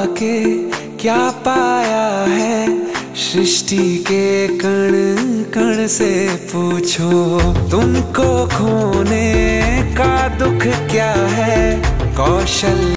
पाके क्या पाया है? सृष्टि के कण कण से पूछो। तुमको खोने का दुख क्या है? कौशल